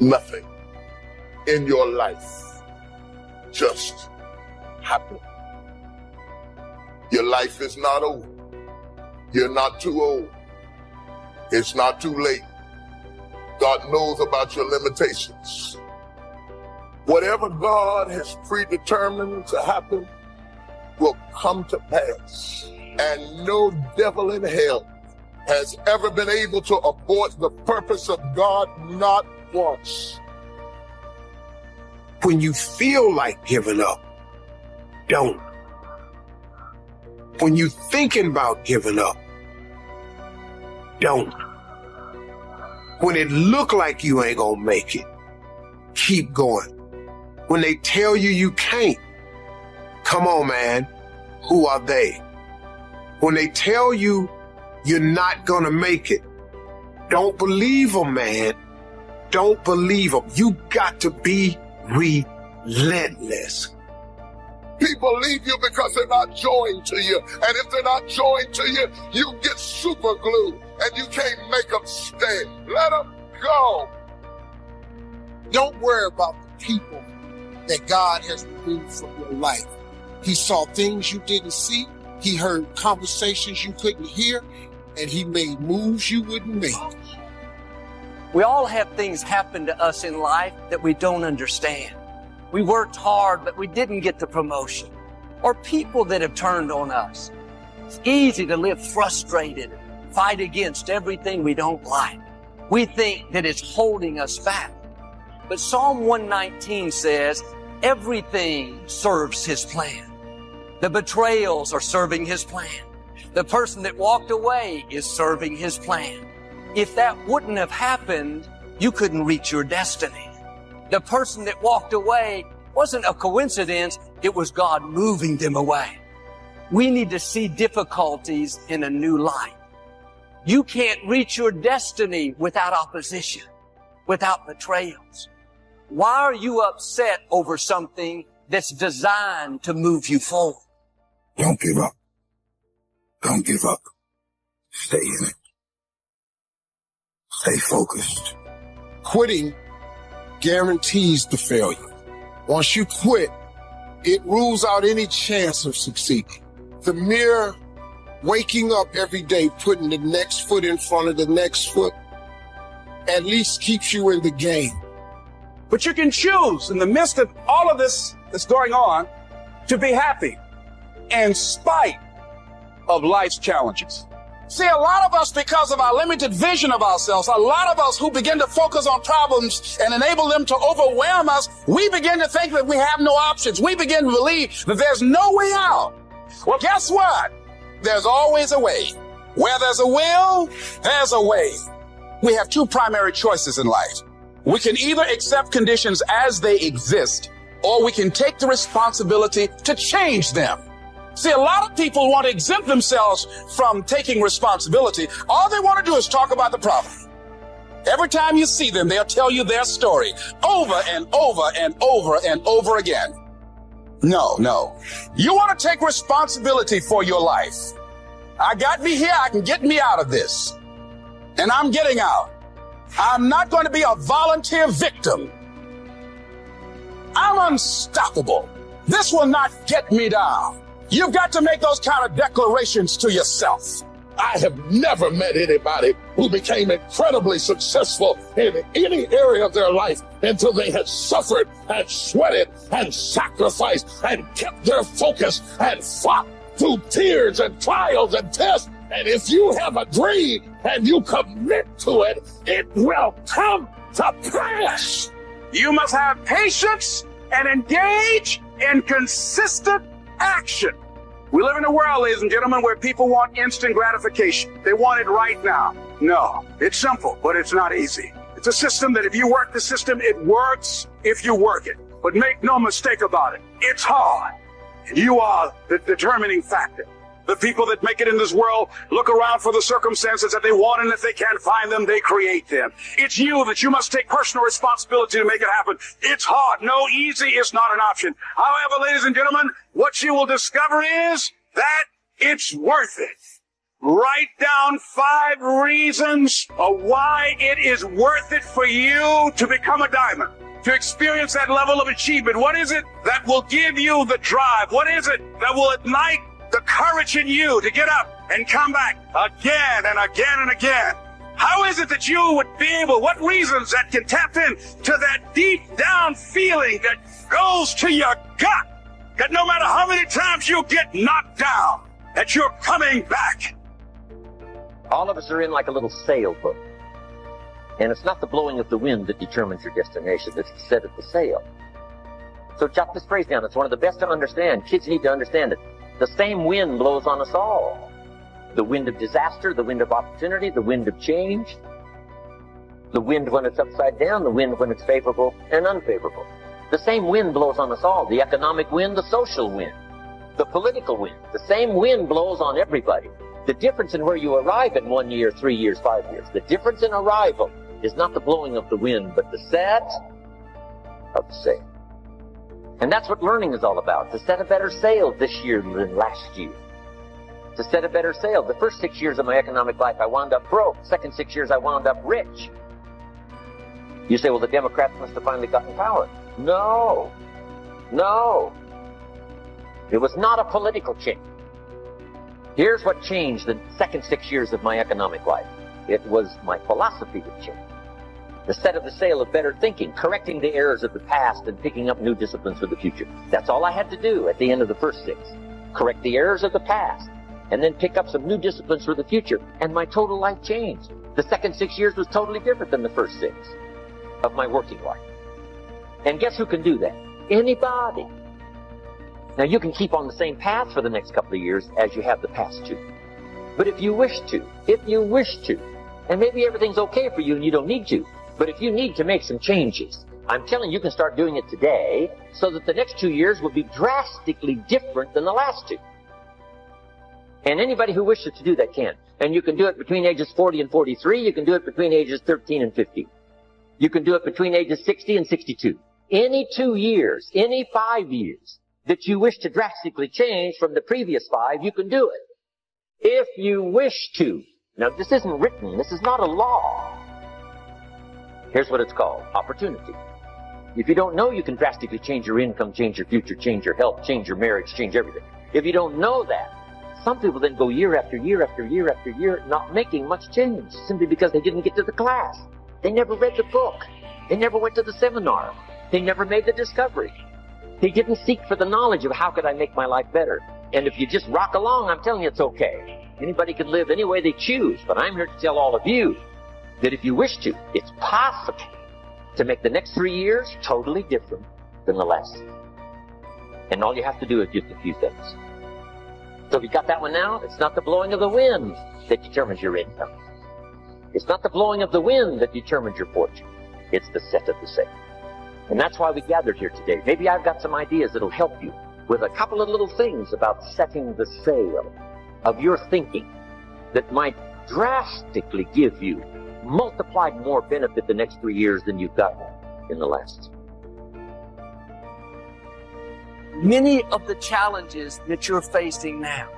Nothing in your life just happened. Your life is not over. You're not too old. It's not too late. God knows about your limitations. Whatever God has predetermined to happen will come to pass. And no devil in hell has ever been able to abort the purpose of God, not once. When you feel like giving up, don't. When you thinking about giving up, don't. When it look like you ain't gonna make it, keep going. When they tell you you can't, come on, man. Who are they? When they tell you you're not gonna make it, don't believe them, man. Don't believe them. You got to be relentless. People leave you because they're not joined to you. And if they're not joined to you, you get super glue and you can't make them stay. Let them go. Don't worry about the people that God has removed from your life. He saw things you didn't see. He heard conversations you couldn't hear and he made moves you wouldn't make. We all have things happen to us in life that we don't understand. We worked hard, but we didn't get the promotion. Or people that have turned on us. It's easy to live frustrated, fight against everything we don't like. We think that it's holding us back. But Psalm 119 says, everything serves his plan. The betrayals are serving his plan. The person that walked away is serving his plan. If that wouldn't have happened, you couldn't reach your destiny. The person that walked away wasn't a coincidence. It was God moving them away. We need to see difficulties in a new light. You can't reach your destiny without opposition, without betrayals. Why are you upset over something that's designed to move you forward? Don't give up. Don't give up. Stay in it. Stay focused. Quitting guarantees the failure. Once you quit, it rules out any chance of succeeding. The mere waking up every day, putting the next foot in front of the next foot, at least keeps you in the game. But you can choose in the midst of all of this that's going on to be happy in spite of life's challenges. See, a lot of us, because of our limited vision of ourselves, a lot of us who begin to focus on problems and enable them to overwhelm us, we begin to think that we have no options. We begin to believe that there's no way out. Well, guess what? There's always a way. Where there's a will, there's a way. We have two primary choices in life. We can either accept conditions as they exist, or we can take the responsibility to change them. See, a lot of people want to exempt themselves from taking responsibility. All they want to do is talk about the problem. Every time you see them, they'll tell you their story over and over and over and over again. No, no. You want to take responsibility for your life. I got me here. I can get me out of this. And I'm getting out. I'm not going to be a volunteer victim. I'm unstoppable. This will not get me down. You've got to make those kind of declarations to yourself. I have never met anybody who became incredibly successful in any area of their life until they had suffered and sweated and sacrificed and kept their focus and fought through tears and trials and tests. And if you have a dream and you commit to it, it will come to pass. You must have patience and engage in consistent action. We live in a world, ladies and gentlemen, where people want instant gratification. They want it right now. No, it's simple, but it's not easy. It's a system that if you work the system, it works if you work it. But make no mistake about it, it's hard. And you are the determining factor. The people that make it in this world look around for the circumstances that they want, and if they can't find them, they create them. It's you that you must take personal responsibility to make it happen. It's hard. No, easy is not an option. However, ladies and gentlemen, what you will discover is that it's worth it. Write down five reasons of why it is worth it for you to become a diamond, to experience that level of achievement. What is it that will give you the drive? What is it that will ignite the courage in you to get up and come back again and again and again? How is it that you would be able, what reasons that can tap in to that deep down feeling that goes to your gut, that no matter how many times you get knocked down, that you're coming back? All of us are in like a little sailboat. And it's not the blowing of the wind that determines your destination, it's the set of the sail. So chop this phrase down. It's one of the best to understand. Kids need to understand it. The same wind blows on us all. The wind of disaster, the wind of opportunity, the wind of change. The wind when it's upside down, the wind when it's favorable and unfavorable. The same wind blows on us all. The economic wind, the social wind, the political wind. The same wind blows on everybody. The difference in where you arrive in one year, three years, five years, the difference in arrival is not the blowing of the wind, but the set of the sail. And that's what learning is all about, to set a better sail this year than last year. To set a better sail. The first six years of my economic life, I wound up broke. Second six years, I wound up rich. You say, well, the Democrats must have finally gotten power. No. No. It was not a political change. Here's what changed the second six years of my economic life. It was my philosophy that changed. Set of the sail of better thinking, correcting the errors of the past and picking up new disciplines for the future. That's all I had to do at the end of the first six. Correct the errors of the past and then pick up some new disciplines for the future. And my total life changed. The second six years was totally different than the first six of my working life. And guess who can do that? Anybody. Now you can keep on the same path for the next couple of years as you have the past two. But if you wish to, if you wish to, and maybe everything's okay for you and you don't need to, but if you need to make some changes, I'm telling you, you can start doing it today so that the next two years will be drastically different than the last two. And anybody who wishes to do that can. And you can do it between ages 40 and 43. You can do it between ages 13 and 15. You can do it between ages 60 and 62. Any two years, any five years, that you wish to drastically change from the previous five, you can do it. If you wish to. Now, this isn't written. This is not a law. Here's what it's called. Opportunity. If you don't know you can drastically change your income, change your future, change your health, change your marriage, change everything. If you don't know that, some people then go year after year after year after year not making much change simply because they didn't get to the class. They never read the book. They never went to the seminar. They never made the discovery. They didn't seek for the knowledge of how could I make my life better. And if you just rock along, I'm telling you it's okay. Anybody can live any way they choose, but I'm here to tell all of you that if you wish to, it's possible to make the next three years totally different than the last. And all you have to do is just a few things. So if you got that one now, it's not the blowing of the wind that determines your income. It's not the blowing of the wind that determines your fortune. It's the set of the sail. And that's why we gathered here today. Maybe I've got some ideas that'll help you with a couple of little things about setting the sail of your thinking that might drastically give you multiplied more benefit the next three years than you've got in the last. Many of the challenges that you're facing now,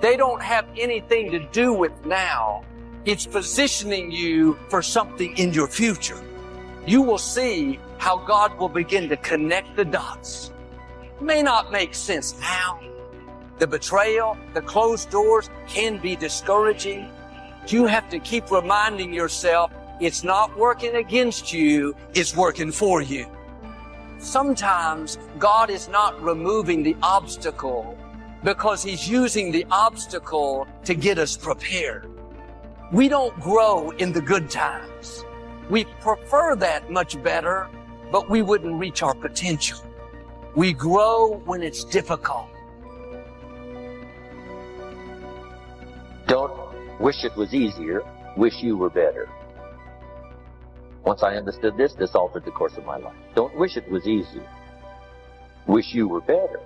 they don't have anything to do with now. It's positioning you for something in your future. You will see how God will begin to connect the dots. It may not make sense now. The betrayal, the closed doors can be discouraging. You have to keep reminding yourself it's not working against you, it's working for you. Sometimes God is not removing the obstacle because He's using the obstacle to get us prepared. We don't grow in the good times. We prefer that much better, but we wouldn't reach our potential. We grow when it's difficult. Don't wish it was easier, wish you were better. Once I understood this, this altered the course of my life. Don't wish it was easier. Wish you were better.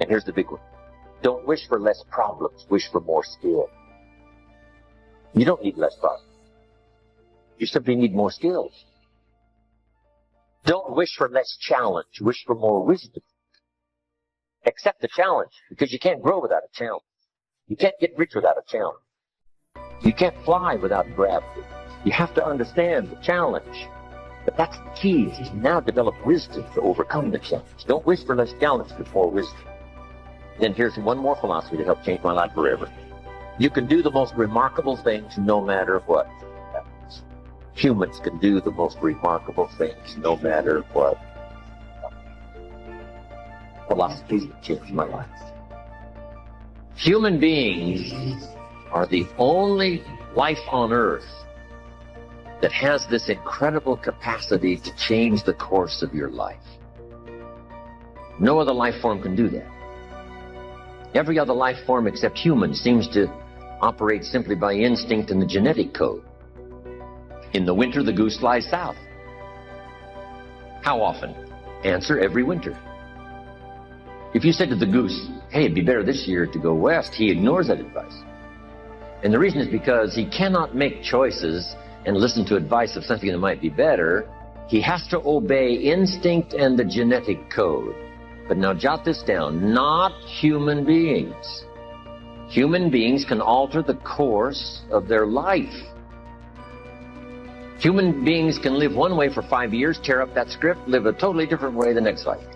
And here's the big one. Don't wish for less problems, wish for more skill. You don't need less problems. You simply need more skills. Don't wish for less challenge, wish for more wisdom. Accept the challenge, because you can't grow without a challenge. You can't get rich without a challenge. You can't fly without gravity. You have to understand the challenge. But that's the key, is now develop wisdom to overcome the challenge. Don't wish for less challenge before wisdom. Then here's one more philosophy to help change my life forever. You can do the most remarkable things no matter what happens. Humans can do the most remarkable things no matter what. Philosophy changed my life. Human beings are the only life on earth that has this incredible capacity to change the course of your life. No other life form can do that. Every other life form except human seems to operate simply by instinct and the genetic code. In the winter, the goose flies south. How often? Answer every winter. If you said to the goose, hey, it'd be better this year to go west, he ignores that advice. And the reason is because he cannot make choices and listen to advice of something that might be better. He has to obey instinct and the genetic code. But now jot this down. Not human beings. Human beings can alter the course of their life. Human beings can live one way for five years, tear up that script, live a totally different way the next life.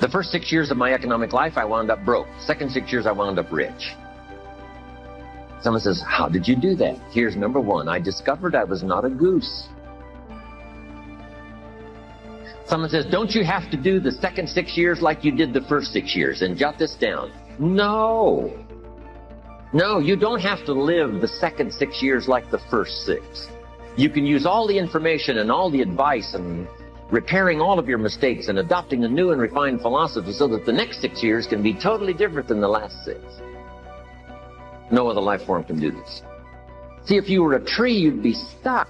The first six years of my economic life, I wound up broke. Second six years, I wound up rich. Someone says, How did you do that? Here's number one I discovered I was not a goose. Someone says, Don't you have to do the second six years like you did the first six years? And jot this down. No. No, you don't have to live the second six years like the first six. You can use all the information and all the advice and repairing all of your mistakes and adopting a new and refined philosophy so that the next six years can be totally different than the last six. No other life form can do this. See, if you were a tree, you'd be stuck.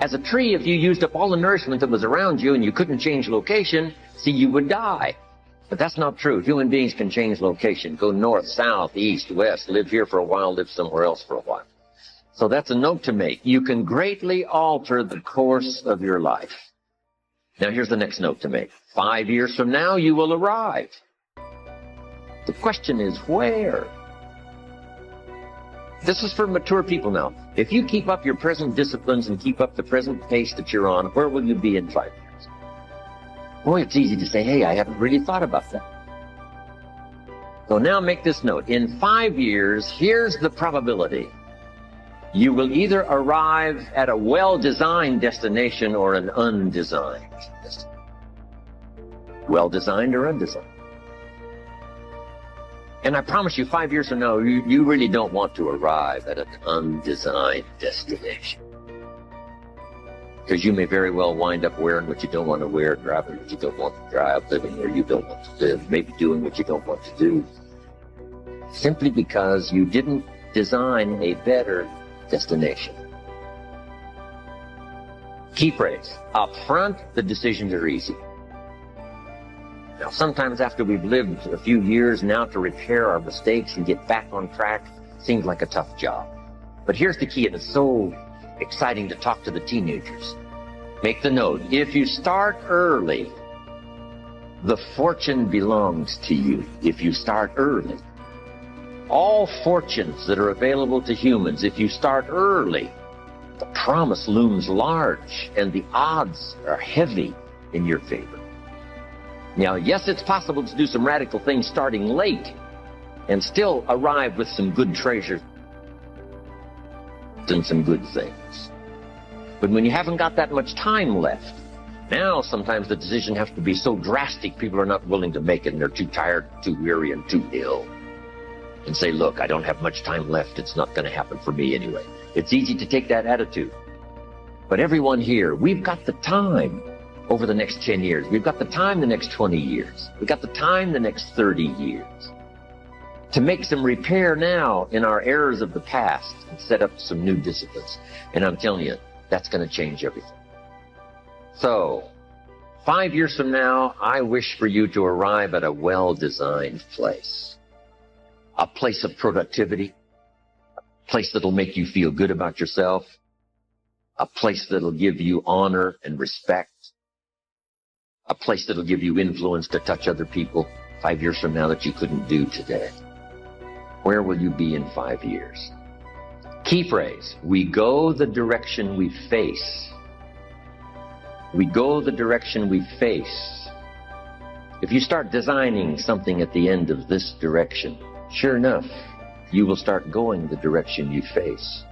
As a tree, if you used up all the nourishment that was around you and you couldn't change location, see, you would die. But that's not true. Human beings can change location, go north, south, east, west, live here for a while, live somewhere else for a while. So that's a note to make. You can greatly alter the course of your life. Now here's the next note to make. Five years from now, you will arrive. The question is where? This is for mature people now. If you keep up your present disciplines and keep up the present pace that you're on, where will you be in five years? Boy, it's easy to say, hey, I haven't really thought about that. So now make this note. In five years, here's the probability. You will either arrive at a well-designed destination or an undesigned destination. Well-designed or undesigned. And I promise you, five years from now, you, you really don't want to arrive at an undesigned destination. Because you may very well wind up wearing what you don't want to wear, driving what you don't want to drive, living where you don't want to live, maybe doing what you don't want to do. Simply because you didn't design a better destination. Key phrase. Up front, the decisions are easy. Now, sometimes after we've lived a few years now to repair our mistakes and get back on track seems like a tough job. But here's the key, and it's so exciting to talk to the teenagers. Make the note. If you start early, the fortune belongs to you if you start early. All fortunes that are available to humans, if you start early, the promise looms large and the odds are heavy in your favor. Now, yes, it's possible to do some radical things starting late and still arrive with some good treasures and some good things. But when you haven't got that much time left, now sometimes the decision has to be so drastic people are not willing to make it and they're too tired, too weary, and too ill. And say, look, I don't have much time left. It's not going to happen for me anyway. It's easy to take that attitude. But everyone here, we've got the time over the next 10 years. We've got the time the next 20 years. We've got the time the next 30 years to make some repair now in our errors of the past and set up some new disciplines. And I'm telling you, that's going to change everything. So, five years from now, I wish for you to arrive at a well-designed place. A place of productivity. A place that'll make you feel good about yourself. A place that'll give you honor and respect a place that'll give you influence to touch other people, five years from now that you couldn't do today? Where will you be in five years? Key phrase, we go the direction we face. We go the direction we face. If you start designing something at the end of this direction, sure enough, you will start going the direction you face.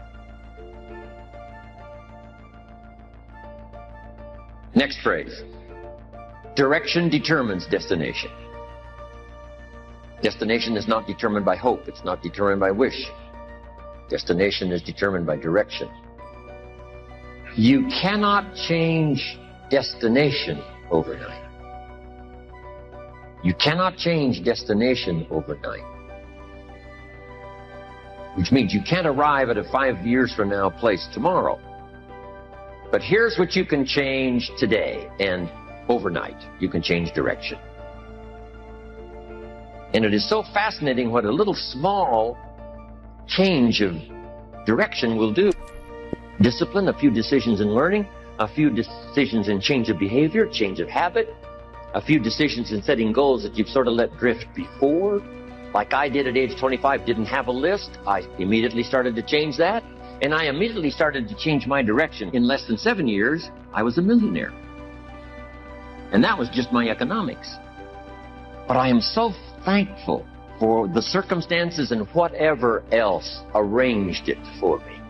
Next phrase. Direction determines destination. Destination is not determined by hope. It's not determined by wish. Destination is determined by direction. You cannot change destination overnight. You cannot change destination overnight. Which means you can't arrive at a five years from now place tomorrow. But here's what you can change today and overnight. You can change direction. And it is so fascinating what a little small change of direction will do. Discipline, a few decisions in learning, a few decisions in change of behavior, change of habit, a few decisions in setting goals that you've sort of let drift before. Like I did at age 25, didn't have a list. I immediately started to change that. And I immediately started to change my direction. In less than seven years, I was a millionaire. And that was just my economics. But I am so thankful for the circumstances and whatever else arranged it for me.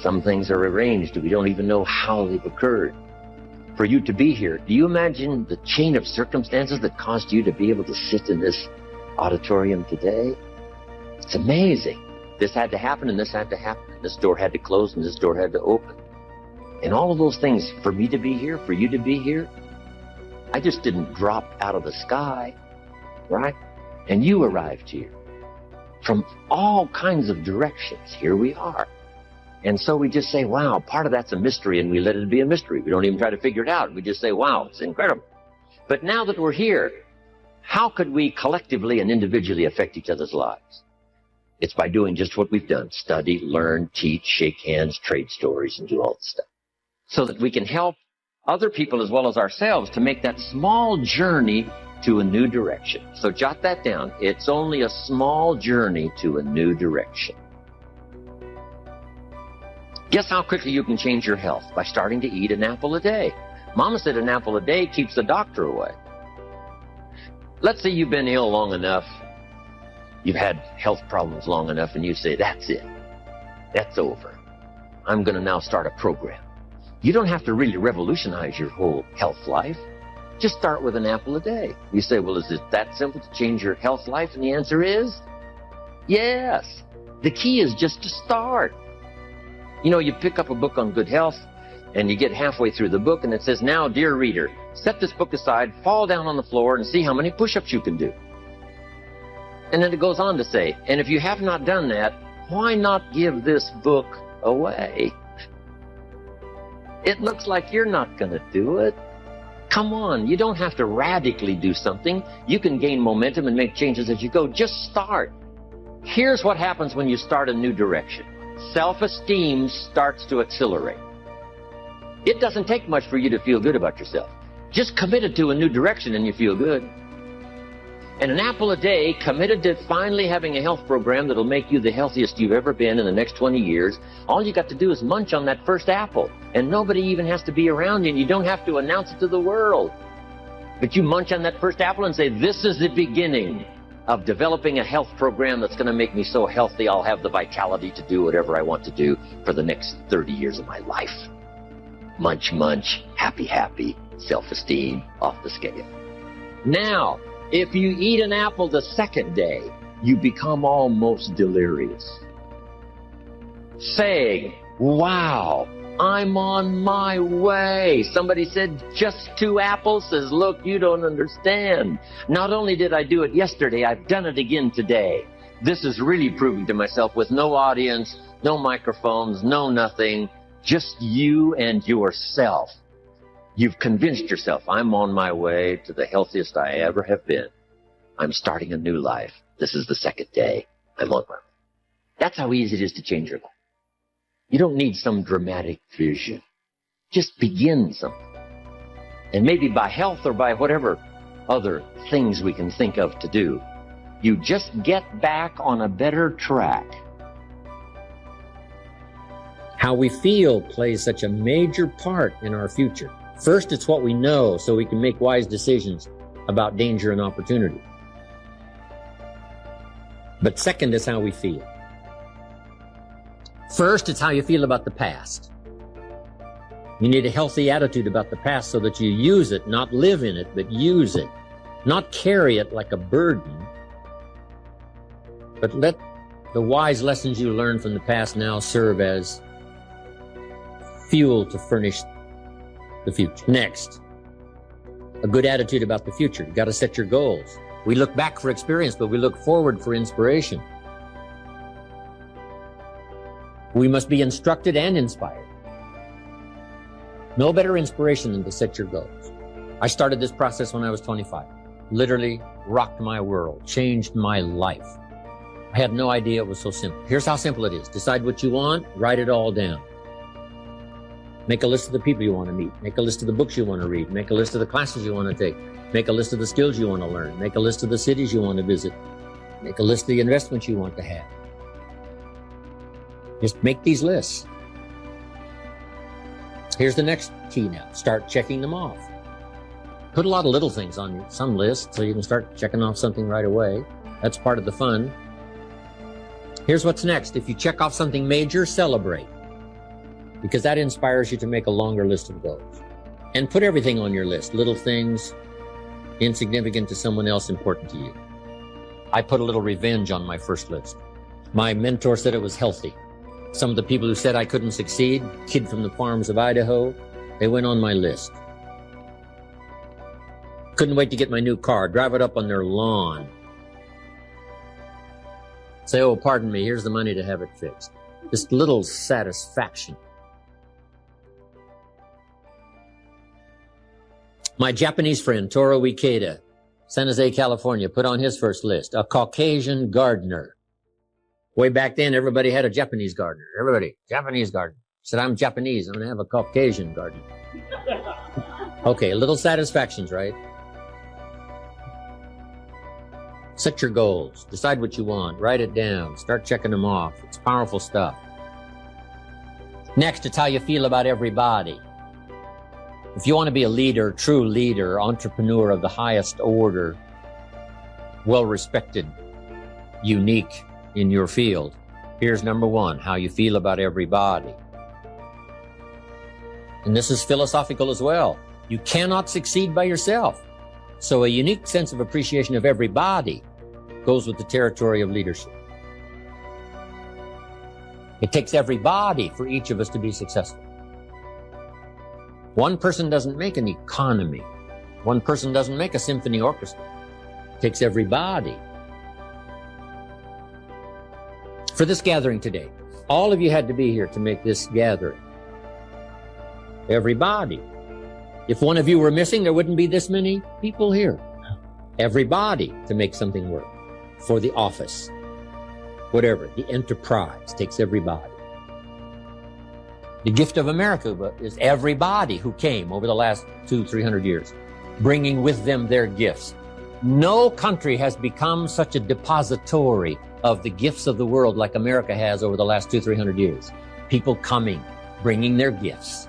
Some things are arranged, we don't even know how they've occurred. For you to be here, do you imagine the chain of circumstances that caused you to be able to sit in this auditorium today? It's amazing. This had to happen and this had to happen. This door had to close and this door had to open. And all of those things, for me to be here, for you to be here, I just didn't drop out of the sky, right? And you arrived here from all kinds of directions. Here we are. And so we just say, wow, part of that's a mystery, and we let it be a mystery. We don't even try to figure it out. We just say, wow, it's incredible. But now that we're here, how could we collectively and individually affect each other's lives? It's by doing just what we've done study, learn, teach, shake hands, trade stories, and do all the stuff. So that we can help other people as well as ourselves to make that small journey to a new direction. So jot that down. It's only a small journey to a new direction. Guess how quickly you can change your health? By starting to eat an apple a day. Mama said an apple a day keeps the doctor away. Let's say you've been ill long enough You've had health problems long enough and you say, that's it. That's over. I'm going to now start a program. You don't have to really revolutionize your whole health life. Just start with an apple a day. You say, well, is it that simple to change your health life? And the answer is yes. The key is just to start. You know, you pick up a book on good health and you get halfway through the book and it says, now, dear reader, set this book aside, fall down on the floor and see how many push-ups you can do. And then it goes on to say, and if you have not done that, why not give this book away? It looks like you're not going to do it. Come on, you don't have to radically do something. You can gain momentum and make changes as you go. Just start. Here's what happens when you start a new direction. Self-esteem starts to accelerate. It doesn't take much for you to feel good about yourself. Just committed to a new direction and you feel good and an apple a day committed to finally having a health program that'll make you the healthiest you've ever been in the next 20 years, all you got to do is munch on that first apple. And nobody even has to be around you, and you don't have to announce it to the world. But you munch on that first apple and say, This is the beginning of developing a health program that's going to make me so healthy I'll have the vitality to do whatever I want to do for the next 30 years of my life. Munch, munch, happy, happy, self esteem off the scale. Now, if you eat an apple the second day, you become almost delirious. Saying, wow, I'm on my way. Somebody said, just two apples says, look, you don't understand. Not only did I do it yesterday, I've done it again today. This is really proving to myself with no audience, no microphones, no nothing, just you and yourself. You've convinced yourself, I'm on my way to the healthiest I ever have been. I'm starting a new life. This is the second day. I'm on my way. That's how easy it is to change your life. You don't need some dramatic vision. Just begin something. And maybe by health or by whatever other things we can think of to do. You just get back on a better track. How we feel plays such a major part in our future. First, it's what we know so we can make wise decisions about danger and opportunity. But second is how we feel. First, it's how you feel about the past. You need a healthy attitude about the past so that you use it, not live in it, but use it. Not carry it like a burden, but let the wise lessons you learned from the past now serve as fuel to furnish the future. Next, a good attitude about the future. You got to set your goals. We look back for experience, but we look forward for inspiration. We must be instructed and inspired. No better inspiration than to set your goals. I started this process when I was 25. Literally rocked my world, changed my life. I had no idea it was so simple. Here's how simple it is. Decide what you want, write it all down. Make a list of the people you want to meet. Make a list of the books you want to read. Make a list of the classes you want to take. Make a list of the skills you want to learn. Make a list of the cities you want to visit. Make a list of the investments you want to have. Just make these lists. Here's the next key now. Start checking them off. Put a lot of little things on some list so you can start checking off something right away. That's part of the fun. Here's what's next. If you check off something major, celebrate because that inspires you to make a longer list of goals. And put everything on your list, little things, insignificant to someone else, important to you. I put a little revenge on my first list. My mentor said it was healthy. Some of the people who said I couldn't succeed, kid from the farms of Idaho, they went on my list. Couldn't wait to get my new car, drive it up on their lawn. Say, oh, pardon me, here's the money to have it fixed. Just little satisfaction. My Japanese friend, Toro Ikeda, San Jose, California, put on his first list, a Caucasian gardener. Way back then, everybody had a Japanese gardener. Everybody, Japanese gardener. Said, I'm Japanese. I'm going to have a Caucasian gardener. okay, little satisfactions, right? Set your goals. Decide what you want. Write it down. Start checking them off. It's powerful stuff. Next, it's how you feel about everybody. If you want to be a leader, true leader, entrepreneur of the highest order, well respected, unique in your field, here's number one, how you feel about everybody. And this is philosophical as well. You cannot succeed by yourself. So a unique sense of appreciation of everybody goes with the territory of leadership. It takes everybody for each of us to be successful. One person doesn't make an economy. One person doesn't make a symphony orchestra. It takes everybody. For this gathering today, all of you had to be here to make this gathering. Everybody. If one of you were missing, there wouldn't be this many people here. Everybody to make something work. For the office. Whatever. The enterprise takes everybody. The gift of America is everybody who came over the last two, three hundred years, bringing with them their gifts. No country has become such a depository of the gifts of the world like America has over the last two, three hundred years. People coming, bringing their gifts.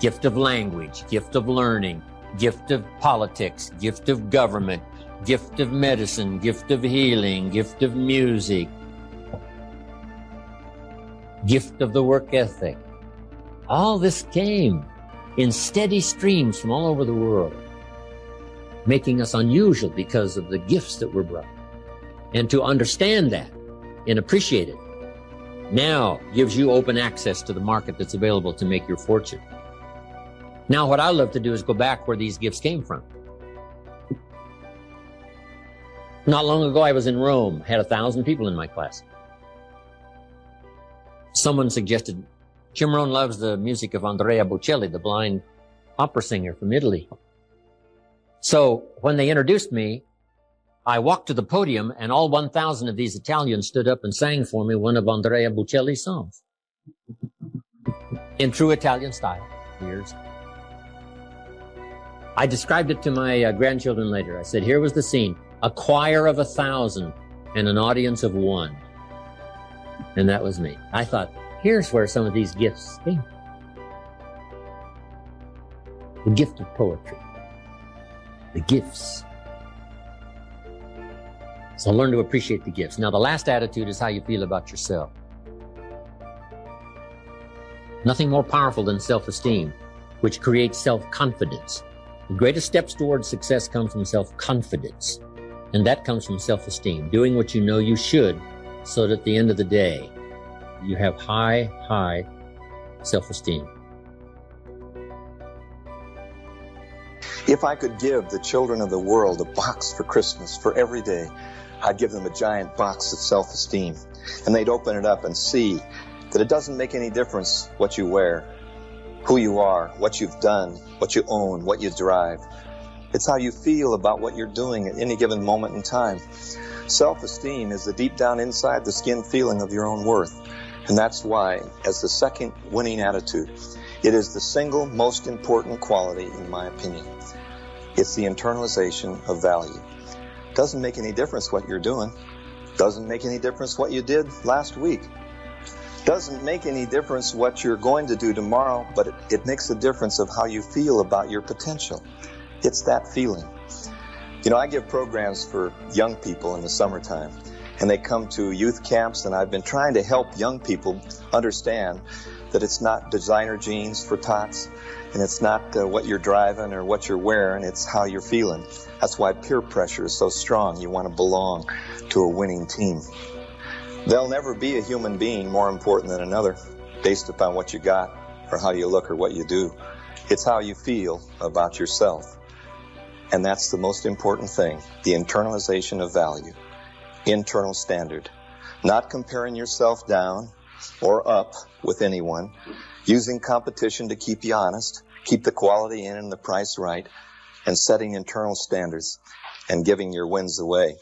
Gift of language, gift of learning, gift of politics, gift of government, gift of medicine, gift of healing, gift of music, gift of the work ethic, all this came in steady streams from all over the world, making us unusual because of the gifts that were brought. And to understand that and appreciate it now gives you open access to the market that's available to make your fortune. Now, what I love to do is go back where these gifts came from. Not long ago, I was in Rome, had a thousand people in my class. Someone suggested Jim Rohn loves the music of Andrea Bocelli, the blind opera singer from Italy. So when they introduced me, I walked to the podium and all 1,000 of these Italians stood up and sang for me one of Andrea Bocelli's songs. In true Italian style. Here's I described it to my uh, grandchildren later. I said, here was the scene a choir of a thousand and an audience of one. And that was me. I thought, here's where some of these gifts came. The gift of poetry. The gifts. So learn to appreciate the gifts. Now, the last attitude is how you feel about yourself. Nothing more powerful than self-esteem, which creates self-confidence. The greatest steps towards success come from self-confidence. And that comes from self-esteem, doing what you know you should so that at the end of the day, you have high, high self-esteem. If I could give the children of the world a box for Christmas for every day, I'd give them a giant box of self-esteem. And they'd open it up and see that it doesn't make any difference what you wear, who you are, what you've done, what you own, what you drive. It's how you feel about what you're doing at any given moment in time. Self-esteem is the deep down inside the skin feeling of your own worth. And that's why, as the second winning attitude, it is the single most important quality, in my opinion. It's the internalization of value. Doesn't make any difference what you're doing. Doesn't make any difference what you did last week. Doesn't make any difference what you're going to do tomorrow, but it, it makes a difference of how you feel about your potential. It's that feeling. You know, I give programs for young people in the summertime, and they come to youth camps, and I've been trying to help young people understand that it's not designer jeans for tots, and it's not uh, what you're driving or what you're wearing, it's how you're feeling. That's why peer pressure is so strong. You want to belong to a winning team. There'll never be a human being more important than another based upon what you got or how you look or what you do. It's how you feel about yourself. And that's the most important thing, the internalization of value, internal standard. Not comparing yourself down or up with anyone, using competition to keep you honest, keep the quality in and the price right, and setting internal standards and giving your wins away.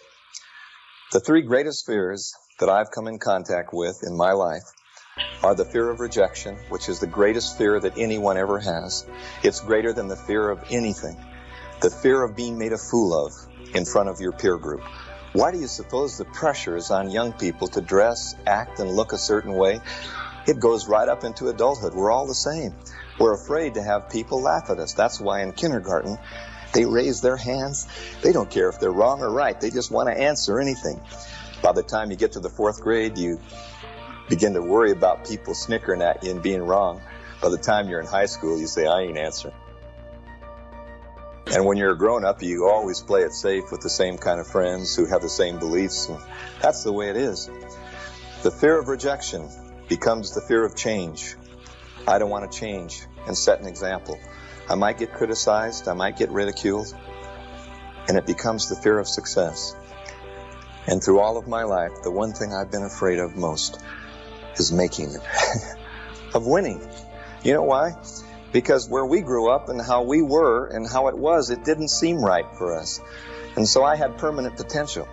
The three greatest fears that I've come in contact with in my life are the fear of rejection, which is the greatest fear that anyone ever has. It's greater than the fear of anything. The fear of being made a fool of in front of your peer group. Why do you suppose the pressure is on young people to dress, act, and look a certain way? It goes right up into adulthood. We're all the same. We're afraid to have people laugh at us. That's why in kindergarten, they raise their hands. They don't care if they're wrong or right. They just want to answer anything. By the time you get to the fourth grade, you begin to worry about people snickering at you and being wrong. By the time you're in high school, you say, I ain't answering. And when you're a grown up, you always play it safe with the same kind of friends who have the same beliefs. And that's the way it is. The fear of rejection becomes the fear of change. I don't want to change and set an example. I might get criticized. I might get ridiculed. And it becomes the fear of success. And through all of my life, the one thing I've been afraid of most is making it, of winning. You know why? Because where we grew up and how we were and how it was, it didn't seem right for us. And so I had permanent potential.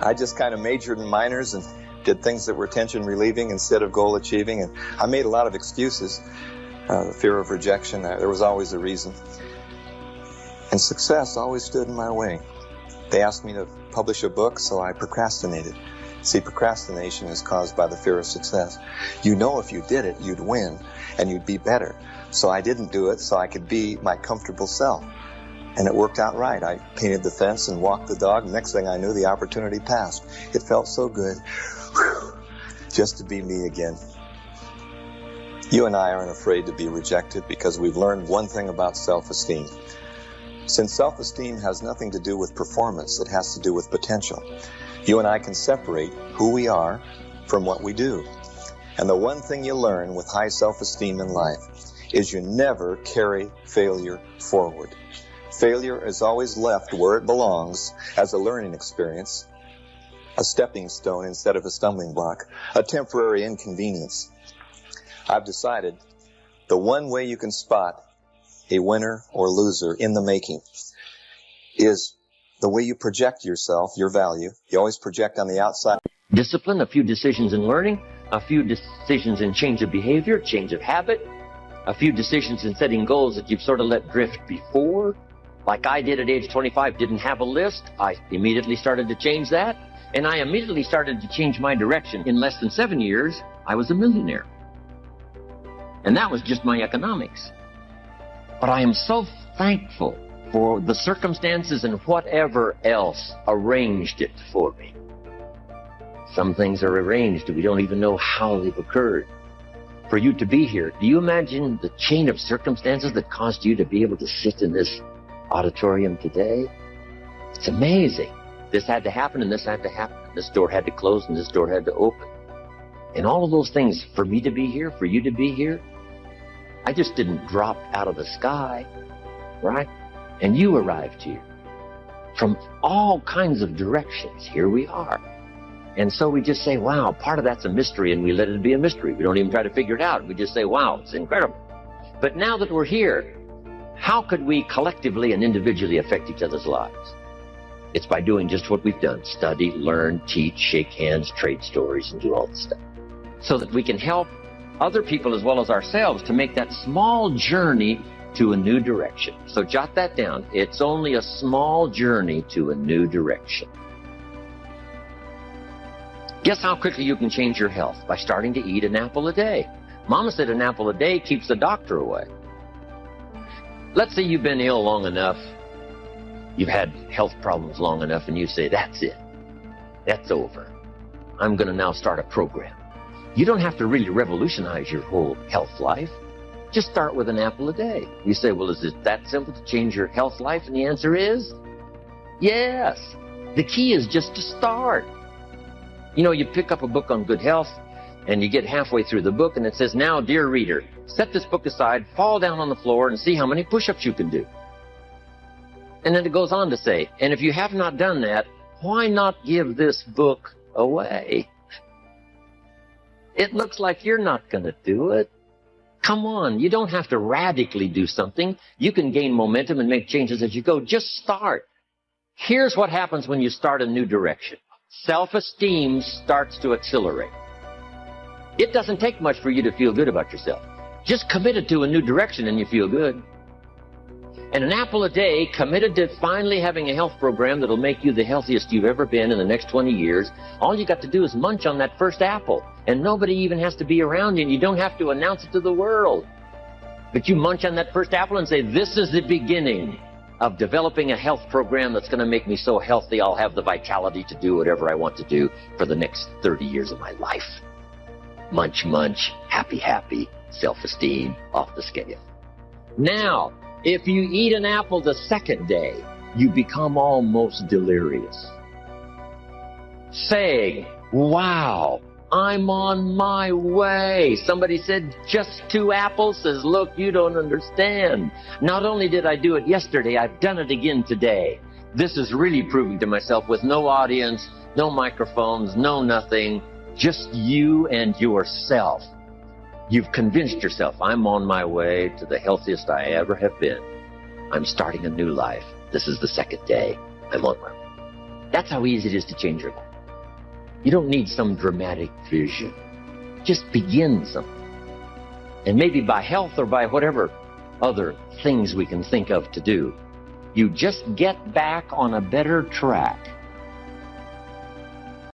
I just kind of majored in minors and did things that were tension relieving instead of goal achieving. And I made a lot of excuses. Uh, the fear of rejection, uh, there was always a reason. And success always stood in my way. They asked me to publish a book, so I procrastinated. See, procrastination is caused by the fear of success. You know if you did it, you'd win and you'd be better. So I didn't do it so I could be my comfortable self. And it worked out right. I painted the fence and walked the dog. Next thing I knew, the opportunity passed. It felt so good. Just to be me again. You and I aren't afraid to be rejected because we've learned one thing about self-esteem. Since self-esteem has nothing to do with performance, it has to do with potential. You and I can separate who we are from what we do. And the one thing you learn with high self-esteem in life is you never carry failure forward. Failure is always left where it belongs as a learning experience, a stepping stone instead of a stumbling block, a temporary inconvenience. I've decided the one way you can spot a winner or loser in the making is the way you project yourself, your value. You always project on the outside. Discipline, a few decisions in learning, a few decisions in change of behavior, change of habit, a few decisions in setting goals that you've sort of let drift before. Like I did at age 25, didn't have a list. I immediately started to change that. And I immediately started to change my direction. In less than seven years, I was a millionaire. And that was just my economics. But I am so thankful for the circumstances and whatever else arranged it for me. Some things are arranged, we don't even know how they've occurred. For you to be here, do you imagine the chain of circumstances that caused you to be able to sit in this auditorium today? It's amazing. This had to happen and this had to happen. This door had to close and this door had to open. And all of those things, for me to be here, for you to be here, I just didn't drop out of the sky, right? And you arrived here. From all kinds of directions, here we are. And so we just say, wow, part of that's a mystery, and we let it be a mystery. We don't even try to figure it out. We just say, wow, it's incredible. But now that we're here, how could we collectively and individually affect each other's lives? It's by doing just what we've done study, learn, teach, shake hands, trade stories, and do all this stuff. So that we can help other people as well as ourselves to make that small journey to a new direction. So jot that down. It's only a small journey to a new direction. Guess how quickly you can change your health? By starting to eat an apple a day. Mama said an apple a day keeps the doctor away. Let's say you've been ill long enough, you've had health problems long enough, and you say, That's it. That's over. I'm going to now start a program. You don't have to really revolutionize your whole health life. Just start with an apple a day. You say, well, is it that simple to change your health life? And the answer is yes. The key is just to start. You know, you pick up a book on good health and you get halfway through the book and it says, now, dear reader, set this book aside, fall down on the floor and see how many push-ups you can do. And then it goes on to say, and if you have not done that, why not give this book away? It looks like you're not going to do it. Come on, you don't have to radically do something. You can gain momentum and make changes as you go. Just start. Here's what happens when you start a new direction. Self-esteem starts to accelerate. It doesn't take much for you to feel good about yourself. Just commit it to a new direction and you feel good. And an apple a day committed to finally having a health program that'll make you the healthiest you've ever been in the next 20 years. All you got to do is munch on that first apple. And nobody even has to be around you and you don't have to announce it to the world. But you munch on that first apple and say, this is the beginning of developing a health program that's going to make me so healthy I'll have the vitality to do whatever I want to do for the next 30 years of my life. Munch, munch, happy, happy, self-esteem off the scale. Now, if you eat an apple the second day, you become almost delirious. Saying, wow, I'm on my way. Somebody said, just two apples? Says, look, you don't understand. Not only did I do it yesterday, I've done it again today. This is really proving to myself with no audience, no microphones, no nothing, just you and yourself. You've convinced yourself, I'm on my way to the healthiest I ever have been. I'm starting a new life. This is the second day. I'm on my way. That's how easy it is to change your life. You don't need some dramatic vision. Just begin something. And maybe by health or by whatever other things we can think of to do, you just get back on a better track